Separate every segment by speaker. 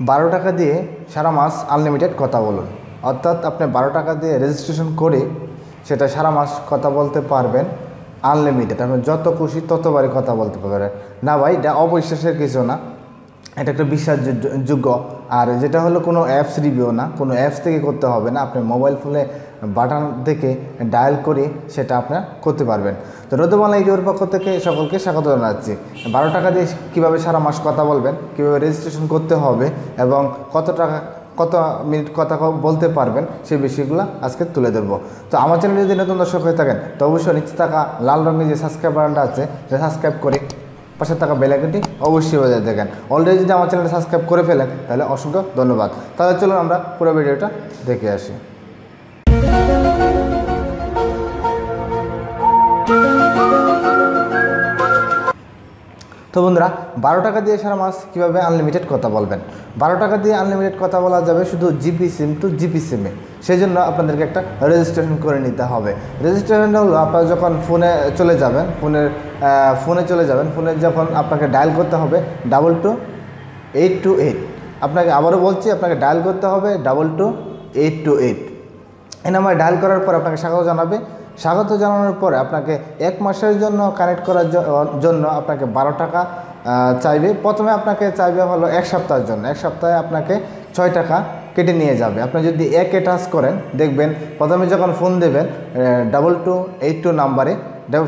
Speaker 1: বারো টাকা দিয়ে সারা মাস আনলিমিটেড কথা বলুন। অর্থাৎ আপনি বারো টাকা দিয়ে রেজিস্ট্রেশন করে সেটা সারা মাস কথা বলতে পারবেন আনলিমিটেড আপনি যত খুশি ততবারই কথা বলতে পারবেন। না ভাই, এটা অবিশ্বাসের কিছু না। এটা একটা বিশ্বাসযোগ্য। আর যেটা হলো কোনো অ্যাপস রিভিউ না, কোনো অ্যাপস থেকে করতে হবে না। আপনি মোবাইল ফোনে বাটন থেকে ডায়াল করে সেটা আপনার করতে পারবেন। তো রোদবাংলা ইউটিউবের পক্ষ থেকে সকলকে স্বাগত জানাচ্ছি। বারো টাকা দিয়ে কীভাবে সারা মাস কথা বলবেন, কীভাবে রেজিস্ট্রেশন করতে হবে এবং কত টাকা, কত মিনিট কথা বলতে পারবেন সেই বিষয়গুলো আজকে তুলে ধরবো। তো আমার চ্যানেলে যদি নতুন দর্শক হয়ে থাকেন, তো অবশ্যই নিচে থাকা লাল রঙের যে সাবস্ক্রাইব বাটনটা আছে সেটা সাবস্ক্রাইব করে পাশে থাকা বেলাইকনটি অবশ্যই বাজায় দেখেন। অলরেডি যদি আমার চ্যানেলটা সাবস্ক্রাইব করে ফেলেন, তাহলে অসংখ্য ধন্যবাদ। তাহলে চলুন আমরা পুরো ভিডিওটা দেখে আসি। তো বন্ধুরা, বারো টাকা দিয়ে সারা মাস কীভাবে আনলিমিটেড কথা বলবেন? বারো টাকা দিয়ে আনলিমিটেড কথা বলা যাবে শুধু জিপি সিম টু জিপি সিমে সেই জন্য আপনাদেরকে একটা রেজিস্ট্রেশন করে নিতে হবে। রেজিস্ট্রেশনটা হলো আপনারা যখন ফোনে চলে যাবেন ফোনের ফোনে চলে যাবেন ফোনে যখন আপনাকে ডায়াল করতে হবে double two eight two eight আপনাকে আবারও বলছি, আপনাকে ডায়াল করতে হবে double two eight two eight এই নাম্বার ডায়াল করার পর আপনাকে স্বাগত জানাবে। স্বাগত জানানোর পরে আপনাকে এক মাসের জন্য কানেক্ট করার জন্য আপনাকে বারো টাকা চাইবে। প্রথমে আপনাকে চাইবে হলো এক সপ্তাহের জন্য। এক সপ্তাহে আপনাকে ছয় টাকা কেটে নিয়ে যাবে। আপনি যদি একে টাচ করেন, দেখবেন প্রথমে যখন ফোন দেবেন ডাবল টু এইট টু নাম্বারে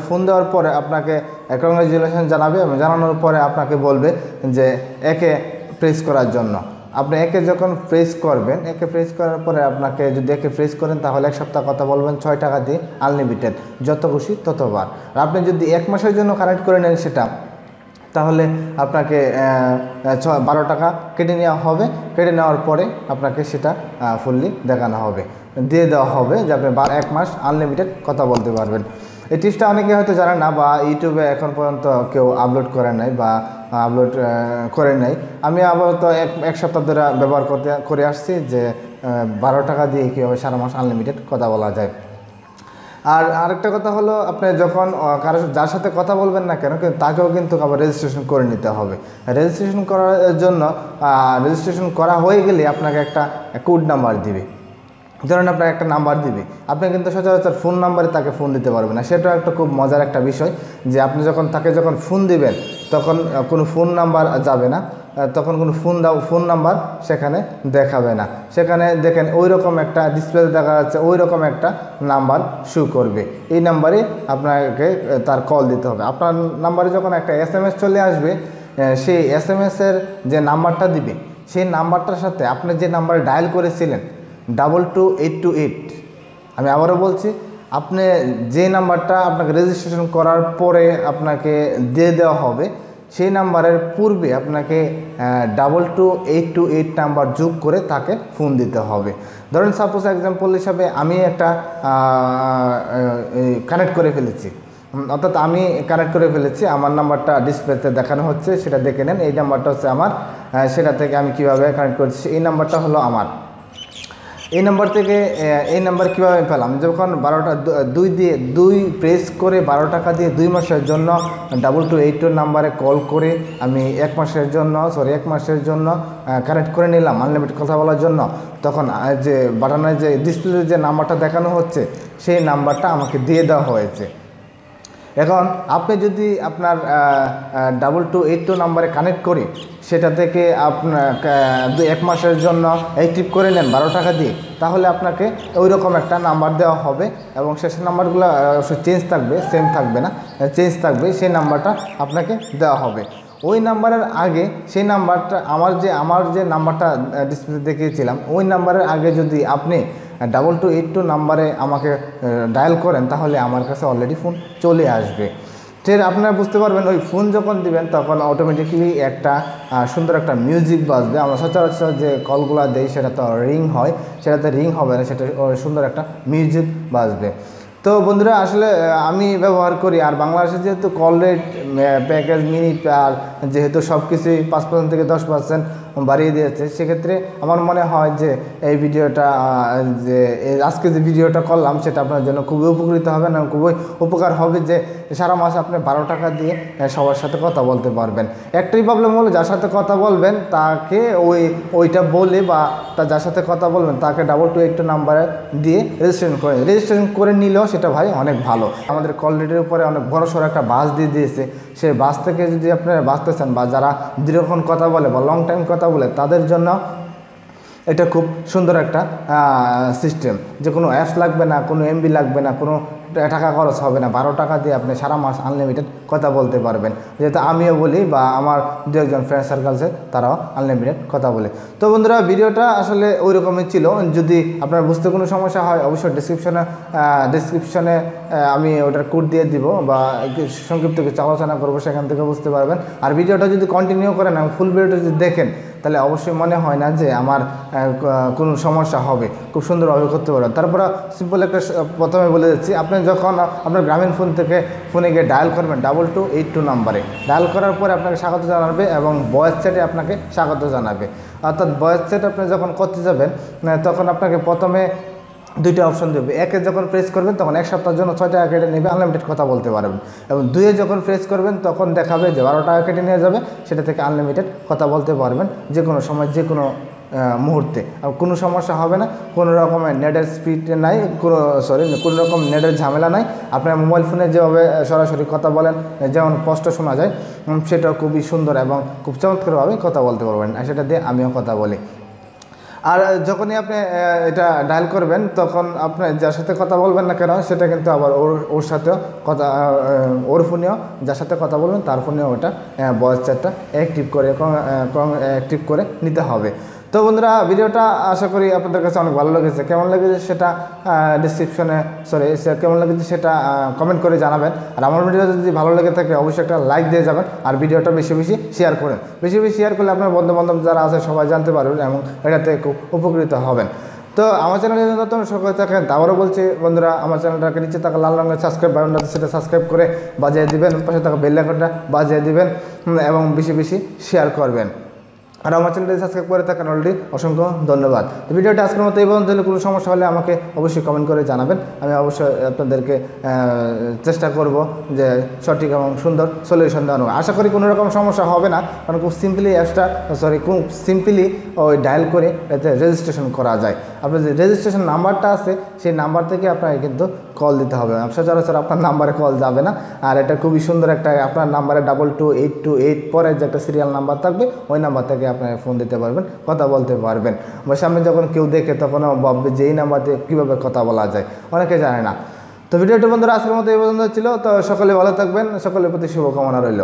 Speaker 1: ফোন দেওয়ার পরে আপনাকে কংগ্রেচুলেশন জানাবে এবং জানানোর পরে আপনাকে বলবে যে একে প্রেস করার জন্য। আপনি একে যখন প্রেস করবেন, একে প্রেস করার পরে আপনাকে যদি একে প্রেস করেন, তাহলে এক সপ্তাহ কথা বলবেন, ছয় টাকা দিয়ে আনলিমিটেড যত খুশি ততবার। আর আপনি যদি এক মাসের জন্য কানেক্ট করে নেন সেটা, তাহলে আপনাকে ছ বারো টাকা কেটে নেওয়া হবে। কেটে নেওয়ার পরে আপনাকে সেটা ফুললি দেখানো হবে। দিয়ে দেওয়া হবে যে আপনি এক মাস আনলিমিটেড কথা বলতে পারবেন। এই টিপসটা অনেকে হয়তো জানে না বা ইউটিউবে এখন পর্যন্ত কেউ আপলোড করে নাই বা আপলোড করে নাই। আমি আপাতত এক এক সপ্তাহ ধরে ব্যবহার করতে, করে আসছি যে বারো টাকা দিয়ে কীভাবে সারা মাস আনলিমিটেড কথা বলা যায়। আর আরেকটা কথা হলো, আপনি যখন কারও যার সাথে কথা বলবেন না কেন, কিন্তু তাকেও কিন্তু আবার রেজিস্ট্রেশন করে নিতে হবে। রেজিস্ট্রেশন করার জন্য রেজিস্ট্রেশন করা হয়ে গেলে আপনাকে একটা কোড নাম্বার দিবে। ধরেন আপনার একটা নাম্বার দিবে। আপনি কিন্তু সচরাচর ফোন নাম্বারে তাকে ফোন দিতে পারবেন না। সেটাও একটা খুব মজার একটা বিষয় যে আপনি যখন তাকে যখন ফোন দিবেন, তখন কোনো ফোন নাম্বার যাবে না। তখন কোনো ফোন দাও ফোন নাম্বার সেখানে দেখাবে না। সেখানে দেখেন ওই রকম একটা ডিসপ্লেতে দেখা যাচ্ছে ওই রকম একটা নাম্বার শু করবে। এই নাম্বারে আপনাকে তার কল দিতে হবে। আপনার নাম্বারে যখন একটা এস চলে আসবে সেই এস এসের যে নাম্বারটা দিবে, সেই নাম্বারটার সাথে আপনি যে নাম্বারে ডায়াল করেছিলেন double two eight two eight আমি আবারও বলছি, আপনি যে নাম্বারটা আপনাকে রেজিস্ট্রেশন করার পরে আপনাকে দিয়ে দেওয়া হবে, সেই নাম্বারের পূর্বে আপনাকে double two eight two eight number যোগ করে তাকে ফোন দিতে হবে। ধরেন সাপোজ এক্সাম্পল হিসাবে আমি একটা কানেক্ট করে ফেলেছি। অর্থাৎ আমি কানেক্ট করে ফেলেছি, আমার নাম্বারটা ডিসপ্লেতে দেখানো হচ্ছে, সেটা দেখে নেন, এই নাম্বারটা হচ্ছে আমার সেটা থেকে আমি কীভাবে কানেক্ট করছি, এই নাম্বারটা হলো আমার। এই নাম্বার থেকে এই নাম্বার কীভাবে আমি পেলাম? যখন বারোটা দুই দিয়ে, দুই প্রেস করে বারো টাকা দিয়ে দুই মাসের জন্য ডাবল টু এইট টু নাম্বারে কল করে আমি এক মাসের জন্য সরি এক মাসের জন্য কানেক্ট করে নিলাম আনলিমিটেড কথা বলার জন্য। তখন যে বাটনের যে ডিসপ্লে যে নাম্বারটা দেখানো হচ্ছে, সেই নাম্বারটা আমাকে দিয়ে দেওয়া হয়েছে। এখন আপনি যদি আপনার ডাবল টু এইট টু নাম্বারে কানেক্ট করে, সেটা থেকে আপনার দু- এক মাসের জন্য অ্যাক্টিভ করে নেন বারো টাকা দিয়ে, তাহলে আপনাকে ওই রকম একটা নাম্বার দেওয়া হবে এবং শেষের নাম্বারগুলো চেঞ্জ থাকবে সেম থাকবে না চেঞ্জ থাকবে, সেই নাম্বারটা আপনাকে দেওয়া হবে। ওই নাম্বারের আগে সেই নাম্বারটা আমার যে আমার যে নাম্বারটা ডিসপ্লে দেখিয়েছিলাম, ওই নাম্বারের আগে যদি আপনি ডাবল টু এইট টু নাম্বারে আমাকে ডায়াল করেন, তাহলে আমার কাছে অলরেডি ফোন চলে আসবে। ঠিক, আপনারা বুঝতে পারবেন, ওই ফোন যখন দিবেন, তখন অটোমেটিকলি একটা সুন্দর একটা মিউজিক বাজবে। আমরা সচরাচর যে কলগুলো দেই সেটা তো রিং হয়, সেটাতে রিং হবে না, সেটা সুন্দর একটা মিউজিক বাজবে। তো বন্ধুরা, আসলে আমি ব্যবহার করি, আর বাংলাদেশে যেহেতু কল রেট প্যাকেজ মিনিট আর যেহেতু সব কিছুই পাঁচ পার্সেন্ট থেকে দশ পার্সেন্ট বাড়িয়ে দিয়েছে, সেক্ষেত্রে আমার মনে হয় যে এই ভিডিওটা যে আজকে যে ভিডিওটা করলাম, সেটা আপনার জন্য খুবই উপকৃত হবে না খুবই উপকার হবে যে সারা মাস আপনি বারো টাকা দিয়ে সবার সাথে কথা বলতে পারবেন। একটাই প্রবলেম হলো যার সাথে কথা বলবেন, তাকে ওই, ওইটা বলে বা তা যার সাথে কথা বলবেন, তাকে ডাবল টু এইট নাম্বারে দিয়ে রেজিস্ট্রেশন করে রেজিস্ট্রেশন করে নিলেও সেটা ভাই অনেক ভালো। আমাদের কল রেটের উপরে অনেক বড় সড়ো একটা বাস দিয়ে দিয়েছে। সেই বাস থেকে যদি আপনারা বাঁচতে চান বা যারা দীর্ঘক্ষণ কথা বলে বা লং টাইম কথা বলে, তাদের জন্য এটা খুব সুন্দর একটা সিস্টেম যে কোনো অ্যাপস লাগবে না, কোনো এমবি লাগবে না, কোনো টাকা খরচ হবে না। বারো টাকা দিয়ে আপনি সারা মাস আনলিমিটেড কথা বলতে পারবেন। যেহেতু আমিও বলি বা আমার দু একজন ফ্রেন্ড সার্কেলসে তারাও আনলিমিটেড কথা বলে। তো বন্ধুরা, ভিডিওটা আসলে ওই রকমই ছিল। যদি আপনার বুঝতে কোনো সমস্যা হয়, অবশ্যই ডিসক্রিপশনে ডিসক্রিপশনে আমি ওটার কোড দিয়ে দিব বা সংক্ষিপ্ত কিছু আলোচনা করব, সেখান থেকে বুঝতে পারবেন। আর ভিডিওটা যদি কন্টিনিউ করেন ফুল ভিডিওটা যদি দেখেন তাহলে অবশ্যই মনে হয় না যে আমার কোনো সমস্যা হবে। খুব সুন্দরভাবে করতে পারবেন তারপরে সিম্পল একটা প্রথমে বলে দিচ্ছি, আপনি যখন, আপনার গ্রামীণ ফোন থেকে ফোনে গিয়ে ডায়াল করবেন ডাবল টু এইট টু নাম্বারে ডায়াল করার পরে আপনাকে স্বাগত জানাবে এবং ভয়েস চ্যাটে আপনাকে স্বাগত জানাবে। অর্থাৎ ভয়েস চ্যাট আপনি যখন করতে যাবেন তখন আপনাকে প্রথমে দুইটা অপশন দেবে। একে যখন প্রেস করবেন, তখন এক সপ্তাহের জন্য ছয় টাকা কেটে নেবে আনলিমিটেড কথা বলতে পারবেন। এবং দুইয়ে যখন প্রেস করবেন, তখন দেখাবে যে বারো টাকা কেটে নিয়ে যাবে, সেটা থেকে আনলিমিটেড কথা বলতে পারবেন, যে কোনো সময়, যে কোনো মুহূর্তে। আর কোনো সমস্যা হবে না, কোনো রকমের নেটের স্পিড নাই, কোনো সরি কোনো রকম নেটের ঝামেলা নাই। আপনার মোবাইল ফোনে যেভাবে সরাসরি কথা বলেন, যেমন স্পষ্ট শোনা যায় সেটা খুবই সুন্দর এবং খুব চমৎকারভাবে কথা বলতে পারবেন। আর সেটা দিয়ে আমিও কথা বলি। আর যখনই আপনি এটা ডায়াল করবেন, তখন আপনি যার সাথে কথা বলবেন না কেন, সেটা কিন্তু আবার ওর ওর সাথেও কথা ওর ফোনেও যার সাথে কথা বলবেন, তার ফোনেও ওটা ভয়েস চ্যাটটা অ্যাক্টিভ করে অ্যাক্টিভ করে নিতে হবে। তো বন্ধুরা, ভিডিওটা আশা করি আপনাদের কাছে অনেক ভালো লেগেছে। কেমন লেগেছে সেটা ডিসক্রিপশনে সরি কেমন লেগেছে সেটা কমেন্ট করে জানাবেন। আর আমার ভিডিও যদি ভালো লেগে থাকে, অবশ্যই একটা লাইক দিয়ে যাবেন। আর ভিডিওটা বেশি বেশি শেয়ার করেন। বেশি বেশি শেয়ার করলে আপনার বন্ধু বান্ধব যারা আছে, সবাই জানতে পারবেন এবং এটাতে খুব উপকৃত হবেন। তো আমার চ্যানেলে নতুন সকলে থাকেন আবারও বলছি, বন্ধুরা, আমার চ্যানেলটাকে নিচে থাকা লাল রঙের সাবস্ক্রাইব বাটনটা সেটা সাবস্ক্রাইব করে বাজিয়ে দিবেন, পাশে থাকা বেল আইকনটা বাজিয়ে দিবেন এবং বেশি বেশি শেয়ার করবেন। আর আমার চ্যানেলটি সাবস্ক্রাইব করে থাকেন অলরেডি অসংখ্য ধন্যবাদ। ভিডিওটি আজকের মতো এই পর্যন্ত। কোনো সমস্যা হলে আমাকে অবশ্যই কমেন্ট করে জানাবেন। আমি অবশ্যই আপনাদেরকে চেষ্টা করব যে সঠিক এবং সুন্দর সলিউশন দেওয়ানো আশা করি কোনো রকম সমস্যা হবে না। কারণ খুব সিম্পলি অ্যাপসটা সরি খুব সিম্পলি ওই ডায়াল করে এতে রেজিস্ট্রেশন করা যায়। আপনার যে রেজিস্ট্রেশন নাম্বারটা আছে, সেই নাম্বার থেকে আপনাকে কিন্তু কল দিতে হবে সচরাচর আপনার নাম্বারে কল যাবে না। আর এটা খুবই সুন্দর একটা, আপনার নাম্বারে double two eight two eight পরে যে একটা সিরিয়াল নাম্বার থাকবে, ওই নাম্বার থেকে আপনাকে ফোন দিতে পারবেন, কথা বলতে পারবেন। বা সামনে যখন কেউ দেখে, তখন ভাববে যে এই নাম্বার দিয়ে কীভাবে কথা বলা যায়। অনেকে জানে না। তো ভিডিওটি বন্ধুরা, আজকের মতো এই পর্যন্ত ছিল। তো সকলে ভালো থাকবেন। সকলের প্রতি শুভকামনা রইল।